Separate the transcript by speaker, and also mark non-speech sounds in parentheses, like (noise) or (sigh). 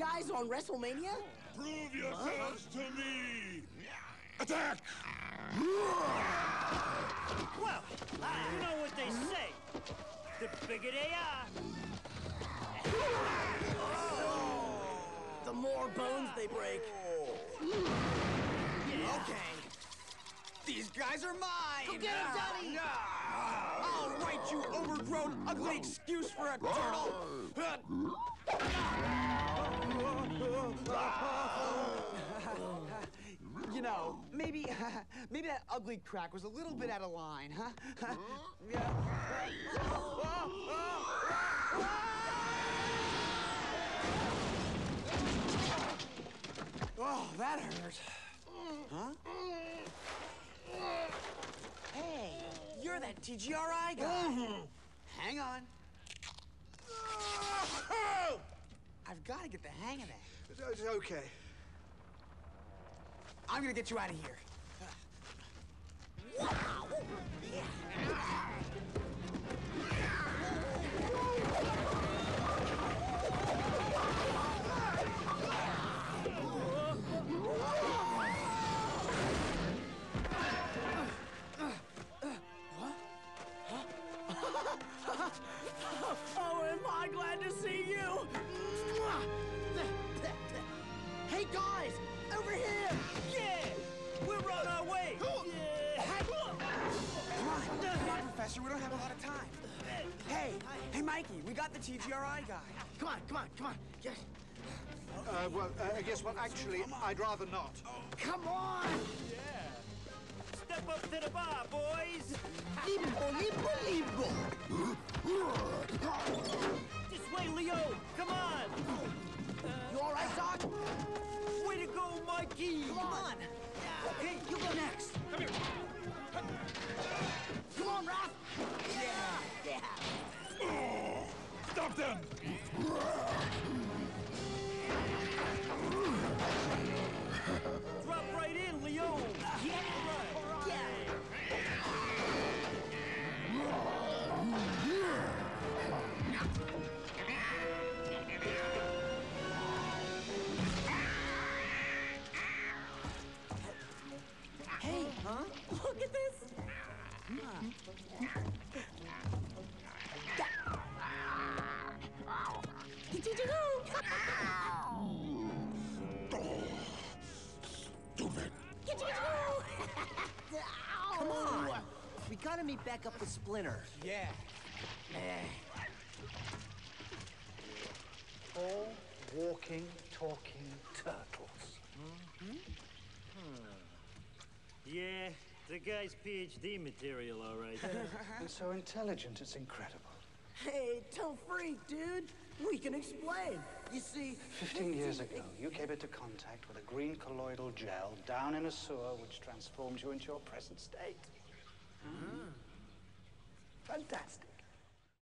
Speaker 1: guys on WrestleMania?
Speaker 2: Prove yourselves to me! Attack!
Speaker 3: Well, you know what they say. The bigger they are, oh.
Speaker 1: The more bones they break. Okay.
Speaker 4: These guys are mine!
Speaker 1: Go get 'em, Daddy!
Speaker 4: All right, you overgrown, ugly excuse for a turtle! That ugly crack was a little bit out of line, huh? (laughs) (laughs) Oh, that hurt. Huh? Hey, you're that TGRI guy. Mm-hmm. Hang on. (laughs) I've got to get the hang of that.
Speaker 5: It's okay.
Speaker 4: I'm gonna get you out of here.
Speaker 1: Oh,
Speaker 3: on,
Speaker 4: We don't have a lot of time. Hey, hey, Mikey, we got the TGRI guy.
Speaker 1: Come on, come on, come on. Yes.
Speaker 5: Uh, well, uh, yes, well, actually, I'd rather not.
Speaker 1: Come on!
Speaker 3: Step up to the bar, boys.
Speaker 1: Limbo, limbo, limbo!
Speaker 2: Stop them!
Speaker 3: Drop right in, Leo.
Speaker 1: Yeah! Yeah! Hey, huh? Look at this!
Speaker 2: Stupid!
Speaker 1: Come on! We gotta meet back up with Splinter.
Speaker 4: Yeah. Eh.
Speaker 5: All walking, talking turtles. Mm-hmm.
Speaker 3: Yeah, the guy's PhD material, all right. (laughs)
Speaker 5: They're so intelligent, it's incredible.
Speaker 1: Hey, tell Freak, dude. We can explain. You see...
Speaker 5: Fifteen years ago, you came into contact with a green colloidal gel down in a sewer which transformed you into your present state. Hmm. Fantastic.